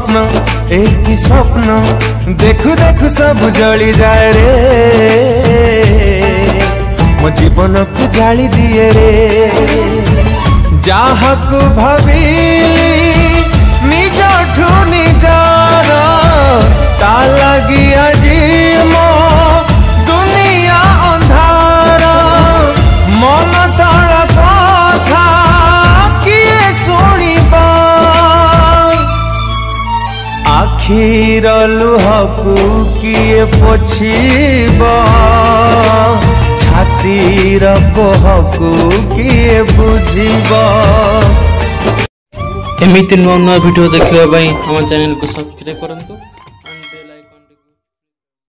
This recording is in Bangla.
स्वप्न एक ही स्वप्न देख देख सब जली जाए रे मो जीवन को जाली दिए रे जाहक भविल আখির লুহকু কিয়ে পোছিব ছাতির কোহকু কিয়ে বুঝিব এমিতি নূয়া নূয়া ভিডিও দেখিবা পাই আমার চ্যানেলକୁ ସବସ୍କ୍ରାଇବ୍ କରନ୍ତୁ